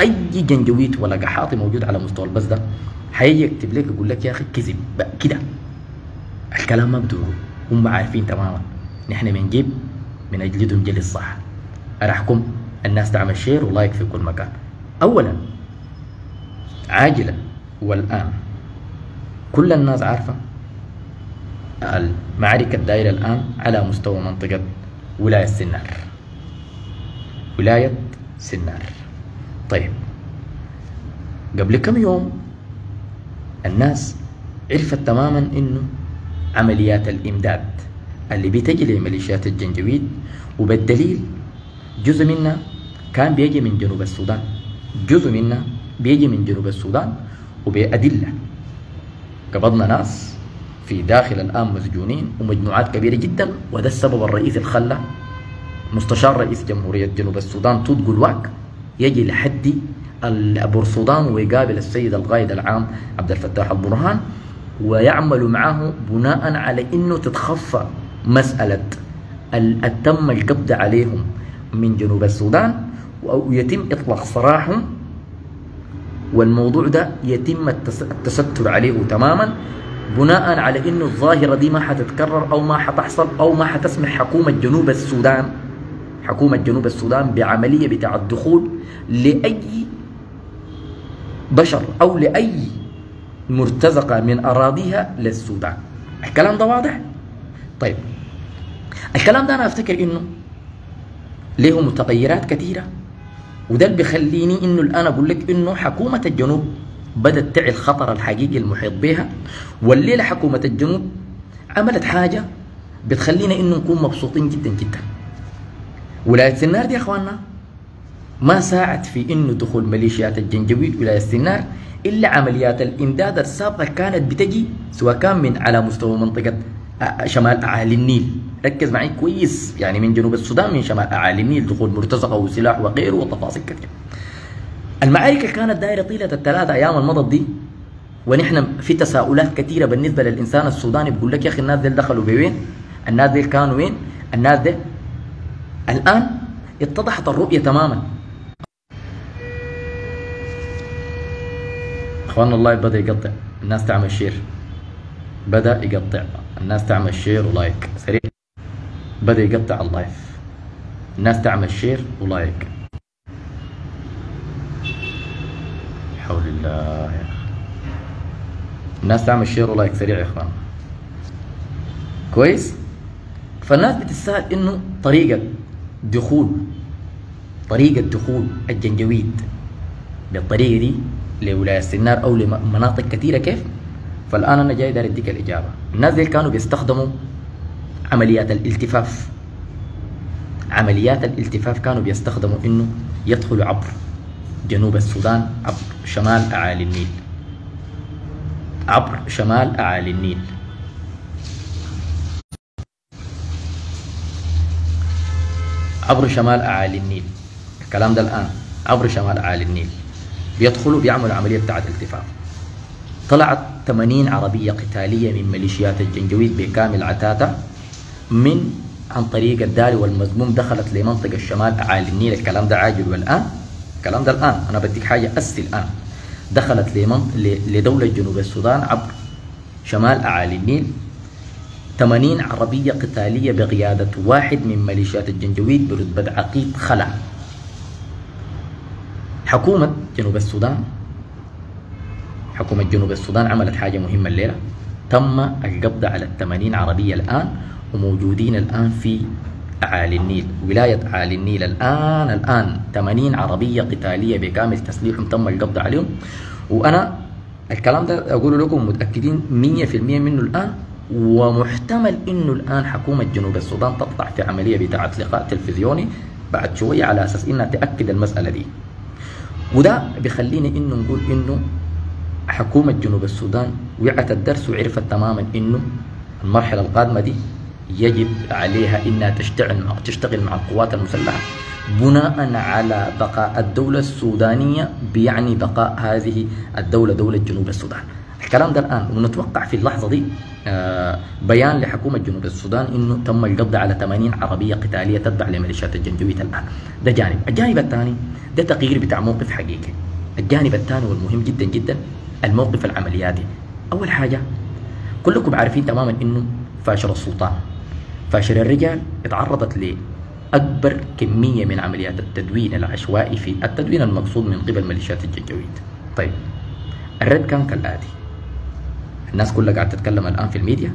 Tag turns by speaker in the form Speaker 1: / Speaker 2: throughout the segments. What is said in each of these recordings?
Speaker 1: أي جنجويد ولا قحاطي موجود على مستوى البث ده حيجي يكتب لك يقول لك يا أخي كذب كده. الكلام ما بدو هم عارفين تماما. نحن بنجيب من اجلدهم الصح أرحكم. الناس تعمل share و like في كل مكان. اولا عاجلا والآن. كل الناس عارفة المعركة الدائرة الآن على مستوى منطقة ولاية سنار. ولاية سنار. طيب. قبل كم يوم الناس عرفت تماما إنه عمليات الإمداد اللي بتجي لميليشيات الجنجويد وبالدليل جزء منها كان بيجي من جنوب السودان. جزء منها بيجي من جنوب السودان وبأدلة. قبضنا ناس في داخل الآن مسجونين ومجموعات كبيرة جدا وده السبب الرئيسي اللي خلى مستشار رئيس جمهورية جنوب السودان توت قلواك يجي لحد السودان ويقابل السيد القائد العام عبد الفتاح البرهان ويعمل معه بناء على إنه تتخفى مسألة تم القبض عليهم من جنوب السودان ويتم إطلاق سراحهم والموضوع ده يتم التستر عليه تماما بناء على إنه الظاهرة دي ما حتتكرر أو ما حتحصل أو ما حتسمح حكومة جنوب السودان حكومة جنوب السودان بعملية بتاع الدخول لأي بشر أو لأي مرتزقة من أراضيها للسودان. الكلام ده واضح؟ طيب الكلام ده أنا أفتكر إنه له متغيرات كثيرة وده اللي بيخليني إنه الآن أقول لك إنه حكومة الجنوب بدأت تعي الخطر الحقيقي المحيط بها والليلة حكومة الجنوب عملت حاجة بتخلينا إنه نكون مبسوطين جدا جدا. ولاية سنار دي يا أخواننا. ما ساعد في انه دخول ميليشيات الجنجويد ولاية سنار إلا عمليات الإمداد السابقة كانت بتجي سواء كان من على مستوى منطقة شمال أعالي النيل. ركز معي كويس. يعني من جنوب السودان من شمال أعالي النيل دخول مرتزقة وسلاح وغيره وتفاصيل كثيرة. المعارك كانت دايرة طيلة الثلاث أيام المضت دي ونحن في تساؤلات كثيرة بالنسبة للإنسان السوداني. بيقول لك يا أخي الناس دي دخلوا بوين؟ الناس دي كانوا وين؟ الناس دي الآن اتضحت الرؤية تماما. اخواننا اللايف بدأ يقطع. الناس تعمل share. بدأ يقطع. الناس تعمل share و like. سريع. بدأ يقطع ال live. الناس تعمل share و like. حول الله يا أخي. الناس تعمل share و like. سريع يا أخوان. كويس؟ فالناس بتتساءل إنه طريقة دخول طريقه دخول الجنجويد. بالطريقة دي لولاية السنار أو لمناطق كثيرة. كيف؟ فالآن أنا جاي داير أديك الإجابة. الناس دي كانوا بيستخدموا عمليات الالتفاف. عمليات الالتفاف كانوا بيستخدموا إنه يدخلوا عبر جنوب السودان عبر شمال أعالي النيل. عبر شمال أعالي النيل. عبر شمال أعالي النيل. الكلام ده الآن عبر شمال أعالي النيل. بيدخلوا بيعملوا عملية بتاعت التفاف طلعت 80 عربية قتالية من ميليشيات الجنجويد بكامل عتاته من عن طريق الداري والمزموم دخلت لمنطقة الشمال أعالي النيل. الكلام ده عاجل والآن؟ الكلام ده الآن. أنا بديك حاجة اسي الآن. دخلت. لدولة جنوب السودان عبر شمال أعالي النيل. 80 عربية قتالية بقيادة واحد من ميليشيات الجنجويد برتبه عقيد خلع. حكومة جنوب السودان حكومة جنوب السودان عملت حاجة مهمة الليلة. تم القبض على الثمانين عربية الآن وموجودين الآن في أعالي النيل ولاية أعالي النيل الآن الآن 80 عربية قتالية بكامل تسليحهم تم القبض عليهم. وأنا الكلام ده أقول لكم متأكدين 100% منه الآن. ومحتمل إنه الآن حكومة جنوب السودان تطلع في عملية بتاعت لقاء تلفزيوني بعد شوية على أساس إنها تأكد المسألة دي. وده بيخلينا إنه نقول إنه حكومة جنوب السودان وعت الدرس وعرفت تماما إنه المرحلة القادمة دي يجب عليها إنها تشتغل مع تشتغل مع القوات المسلحة بناء على بقاء الدولة السودانية بيعني بقاء هذه الدولة دولة جنوب السودان. الكلام ده الآن ونتوقع في اللحظة دي آه، بيان لحكومة جنوب السودان إنه تم القبض على 80 عربية قتالية تتبع لميليشيات الجنجويد الآن. ده جانب. الجانب الثاني ده تقرير بتاع موقف حقيقي. الجانب الثاني والمهم جدا جدا الموقف العملياتي. أول حاجة كلكم عارفين تماما إنه فاشر السلطان. فاشر الرجال اتعرضت لأكبر كمية من عمليات التدوين العشوائي في التدوين المقصود من قبل ميليشيات الجنجويد طيب الرد كان كالاتي الناس كلها قاعدة تتكلم الآن في الميديا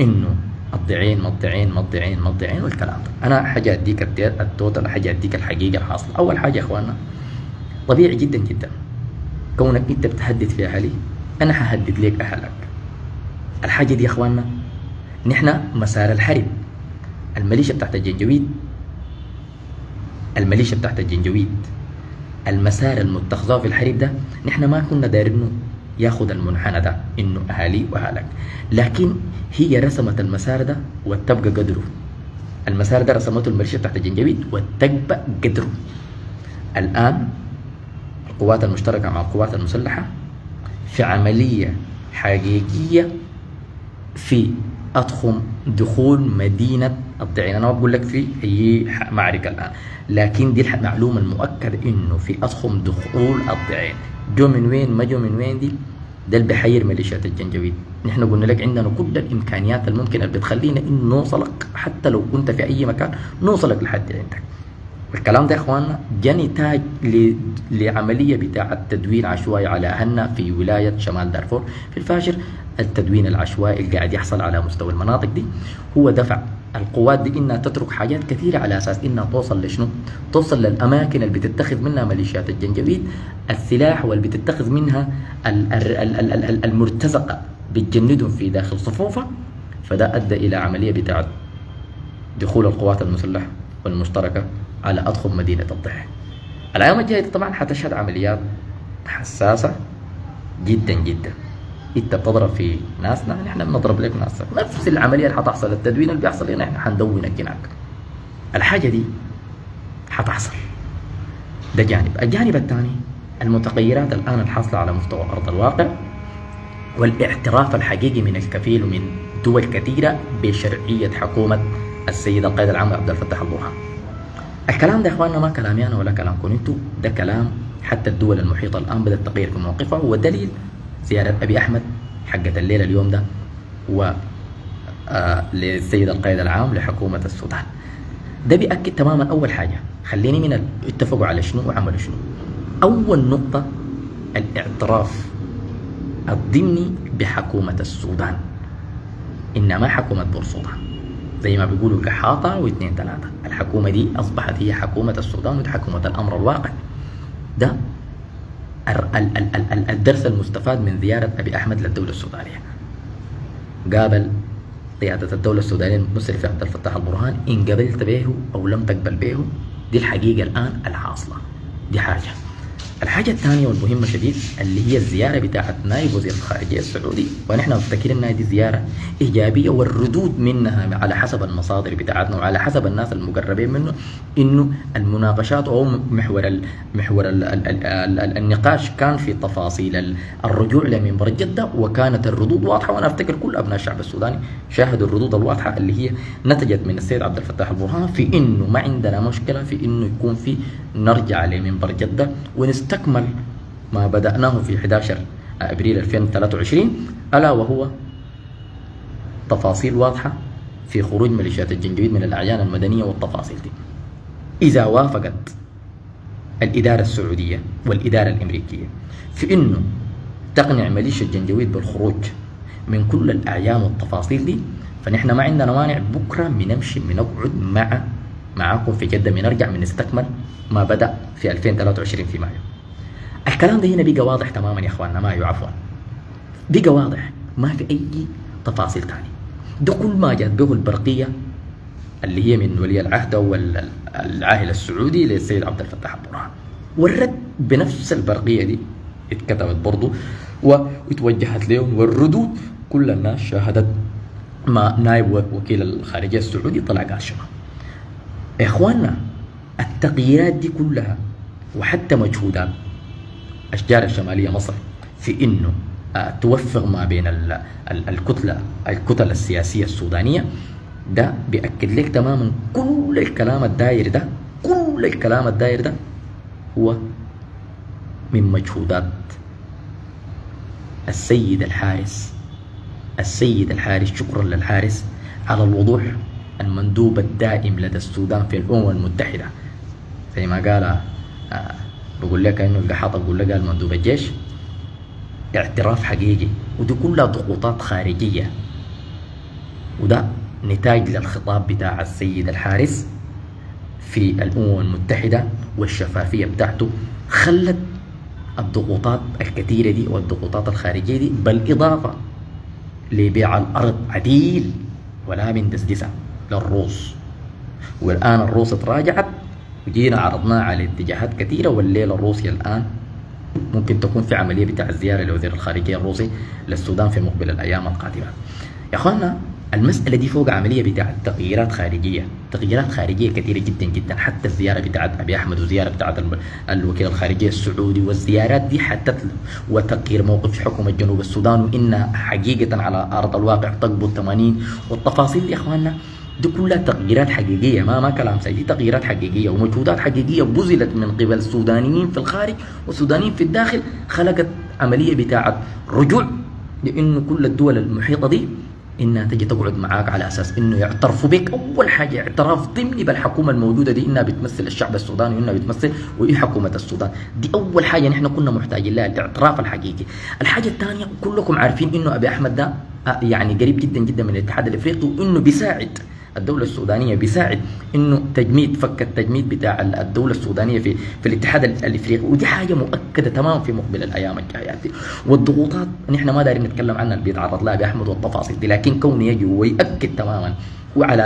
Speaker 1: إنه الضعين الضعين الضعين الضعين والكلام ده. أنا حاجة أديك ال total حاجة أديك الحقيقة الحاصلة. أول حاجة يا إخواننا طبيعي جدا جدا كونك أنت بتهدد في أهلي أنا حهدد لك أهلك. الحاجة دي يا إخواننا نحن مسار الحرب. الميليشيا بتاعت الجنجويد الميليشيا بتاعت الجنجويد المسار المتخذه في الحرب ده نحن ما كنا دايرينه ياخذ المنحنى ده إنه أهالي واهلك لكن هي رسمت المسار ده وتبقى قدره. المسار ده رسمته الميليشيا بتاعت الجنجويد وتبقى قدره. الآن القوات المشتركة مع القوات المسلحة في عملية حقيقية في أضخم دخول مدينة الضعين أنا ما بقول لك في أي معركة الآن لكن دي المعلومه المؤكد إنه في أضخم دخول الضعين جو من وين ما جو من وين دي؟ ده اللي بيحير ميليشيات الجنجويد نحن قلنا لك عندنا كل الإمكانيات الممكنه اللي بتخلينا انه نوصلك حتى لو كنت في أي مكان نوصلك لحد عندك. الكلام ده يا إخواننا جا نتاج لعملية بتاعة تدوين عشوائي على اهلنا في ولاية شمال دارفور. في الفاشر التدوين العشوائي اللي قاعد يحصل على مستوى المناطق دي هو دفع القوات دي إنها تترك حاجات كثيرة على أساس إنها توصل لشنو؟ توصل للأماكن اللي بتتخذ منها ميليشيات الجنجويد السلاح واللي بتتخذ منها المرتزقة بتجندهم في داخل صفوفها فده أدى إلى عملية بتاعة دخول القوات المسلحة والمشتركة على أضخم مدينة الضحى. الأيام الجاية طبعا حتشهد عمليات حساسة جدا جدا انت بتضرب في ناسنا نحن بنضرب لك ناسك نفس العملية اللي حتحصل التدوين اللي بيحصل هنا إحنا حندونك هناك الحاجة دي حتحصل. ده جانب. الجانب الثاني المتغيرات الآن الحاصلة على مستوى أرض الواقع والاعتراف الحقيقي من الكفيل ومن دول كثيرة بشرعية حكومة السيد القائد العام عبد الفتاح البرهان الكلام ده يا إخواننا ما كلامي أنا ولا كلامكم أنتم ده كلام حتى الدول المحيطة الآن بدأت تغير في موقفها ودليل زيارة أبي أحمد حقة الليلة اليوم ده و آه للسيد القائد العام لحكومة السودان ده بيأكد تماما أول حاجة خليني من اتفقوا على شنو وعملوا شنو. أول نقطة الاعتراف الضمني بحكومة السودان إنما حكومة بورسودان زي ما بيقولوا كحاطة واثنين ثلاثة. الحكومة دي أصبحت هي حكومة السودان ودي حكومة الأمر الواقع. ده الدرس المستفاد من زيارة أبي أحمد للدولة السودانية. قابل قيادة الدولة السودانية المسرف عبد الفتاح البرهان إن قبلت به أو لم تقبل به دي الحقيقة الآن الحاصلة. دي حاجة. الحاجة الثانية والمهمة شديد اللي هي الزيارة بتاعت نائب وزير الخارجية السعودي. ونحن مفتكرين انها دي زيارة إيجابية والردود منها على حسب المصادر بتاعتنا وعلى حسب الناس المقربين منه إنه المناقشات أو محور ال محور ال ال ال ال النقاش كان في تفاصيل الرجوع لمنبر جدة وكانت الردود واضحة. وأنا أفتكر كل أبناء الشعب السوداني شاهدوا الردود الواضحة اللي هي نتجت من السيد عبد الفتاح البرهان في إنه ما عندنا مشكلة في إنه يكون في نرجع لمنبر جدة ونست تكمل ما بدأناه في 11 أبريل 2023 ألا وهو تفاصيل واضحة في خروج ميليشيات الجنجويد من الأعيان المدنية والتفاصيل دي. إذا وافقت الإدارة السعودية والإدارة الأمريكية في إنه تقنع ميليشيا الجنجويد بالخروج من كل الأعيان والتفاصيل دي فنحن ما عندنا مانع بكرة بنمشي بنقعد مع معاكم في جدة بنرجع بنستكمل ما بدأ في 2023 في مايو. الكلام ده هنا بقى واضح تماما يا إخواننا ما عفوا بقى واضح ما في أي تفاصيل ثانية ده كل ما جات به البرقية اللي هي من ولي العهد أو العاهل السعودي للسيد عبد الفتاح البرهان والرد بنفس البرقية دي اتكتبت برضه واتوجهت لهم والردود كل الناس شاهدت ما نائب وكيل الخارجية السعودي طلع قال شنو. إخواننا التغييرات دي كلها وحتى مجهودات أشجار الشمالية مصر في إنه آه، توفق ما بين الكتلة الكتل السياسية السودانية. ده بيأكد لك تماما كل الكلام الداير ده كل الكلام الداير ده هو من مجهودات السيد الحارس السيد الحارس شكرا للحارس على الوضوح المندوب الدائم لدى السودان في الأمم المتحدة. زي ما قال آه بقول لك إنه القحاط بقول لك قال مندوب الجيش. اعتراف حقيقي. ودي كلها ضغوطات خارجية. وده نتاج للخطاب بتاع السيد الحارس في الأمم المتحدة والشفافية بتاعته. خلت الضغوطات الكثيرة دي والضغوطات الخارجية دي بالإضافة لبيع الأرض عديل ولا من دسدسة للروس. والآن الروس تراجعت وجينا عرضناه على اتجاهات كثيرة والليلة روسيا الآن ممكن تكون في عملية بتاع الزيارة لوزير الخارجية الروسي للسودان في مقبل الأيام القادمة. يا أخوانا المسألة دي فوق عملية بتاعت تغييرات خارجية تغييرات خارجية كثيرة جدا جدا. حتى الزيارة بتاعت أبي أحمد وزيارة بتاعت الوكيل الخارجية السعودي والزيارات دي حتى وتغيير موقف حكومة جنوب السودان وإنها حقيقة على أرض الواقع تقبل 80 والتفاصيل يا إخواننا دي كلها تغييرات حقيقية ما ما كلام سيء دي تغييرات حقيقية. ومجهودات حقيقية بذلت من قبل. السودانيين في الخارج والسودانيين في الداخل خلقت عملية بتاعت رجوع لأنه كل الدول المحيطة دي إنها تجي تقعد معاك على أساس إنه يعترفوا بك. أول حاجة اعتراف ضمني بالحكومة الموجودة دي إنها بتمثل الشعب السوداني وإنها بتمثل وايه حكومة السودان. دي أول حاجة نحن كنا محتاجين لها الاعتراف الحقيقي. الحاجة الثانية كلكم عارفين إنه أبي أحمد ده يعني قريب جدا جدا من الاتحاد الإفريقي وإنه بيساعد الدولة السودانية بيساعد إنه تجميد فك التجميد بتاع الدولة السودانية في في الاتحاد الإفريقي. ودي حاجة مؤكدة تماما في مقبل الأيام الجاية. دي والضغوطات نحن ما دايرين نتكلم عنها اللي بيتعرض لها بأحمد والتفاصيل دي لكن كونه يجي ويأكد تماما وعلى